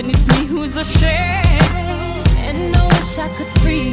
and it's me who's ashamed. And I wish I could free.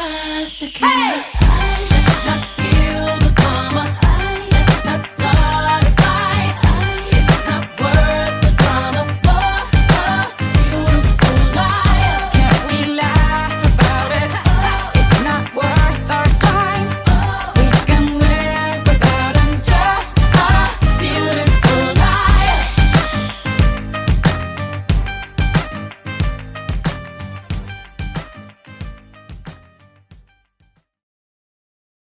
Shakira, should Hey!